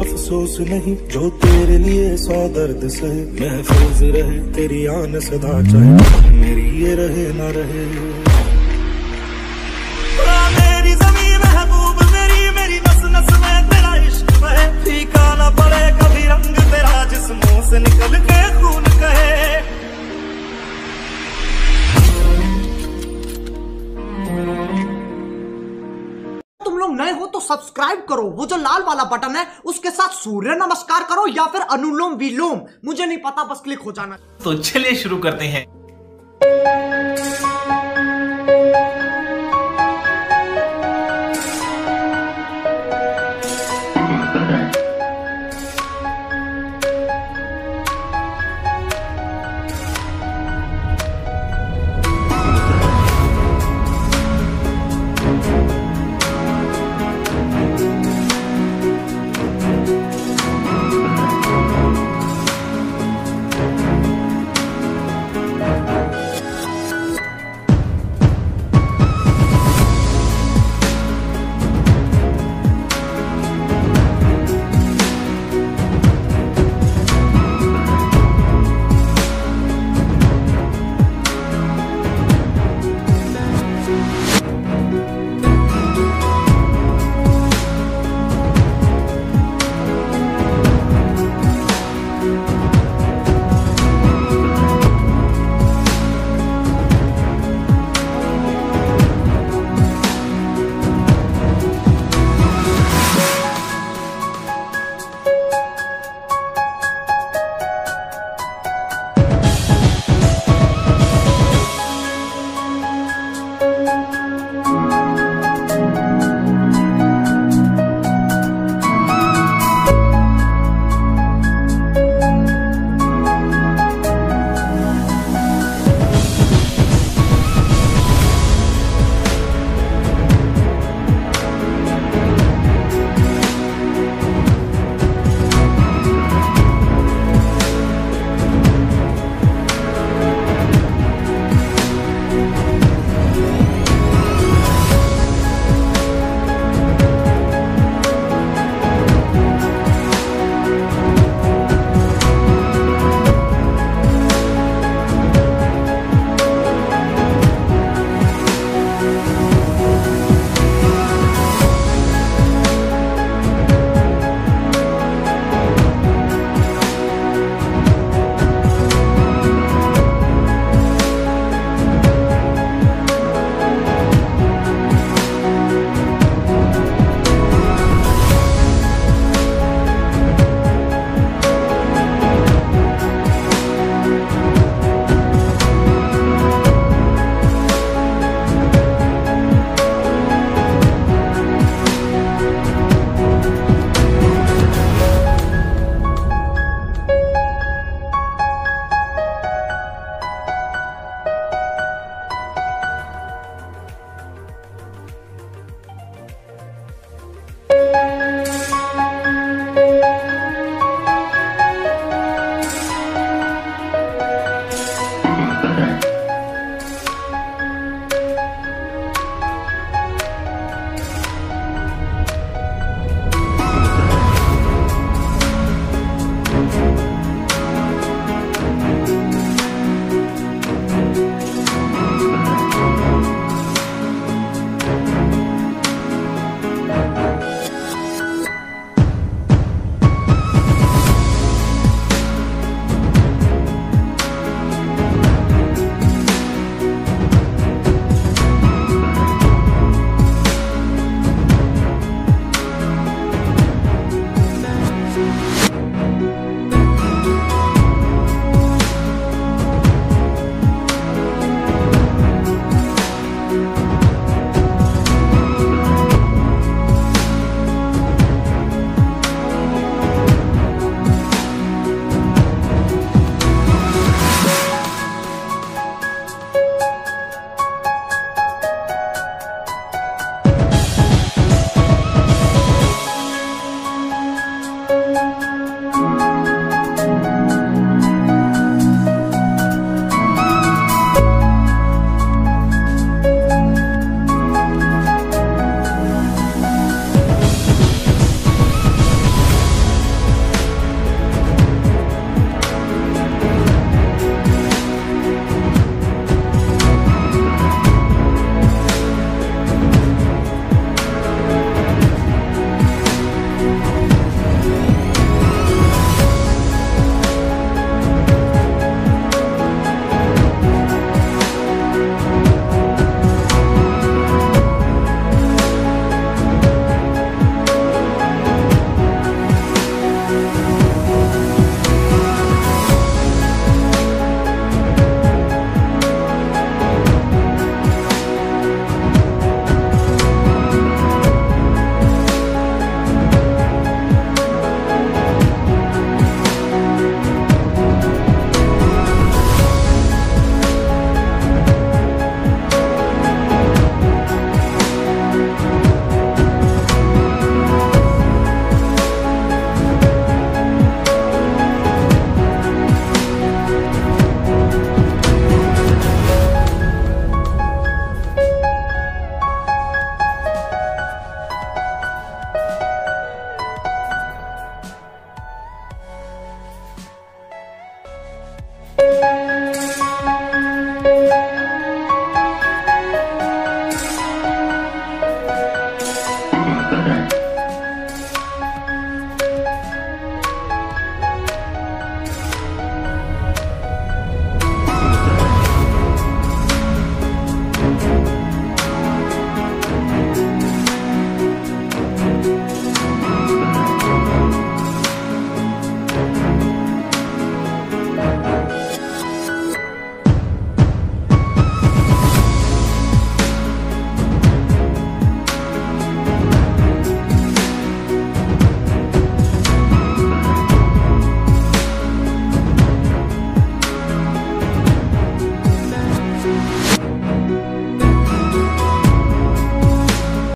अफसोस नहीं, जो तेरे लिए सौ दर्द सहे महफूज रहे, तेरी आन सदा चाहे, मेरी ये रहे ना रहे। मेरी महबूब तेरा पड़े, कभी रंग से निकल के खून कहे। सब्सक्राइब करो। वो जो लाल वाला बटन है, उसके साथ सूर्य नमस्कार करो या फिर अनुलोम विलोम। मुझे नहीं पता, बस क्लिक हो जाना। तो चलिए शुरू करते हैं।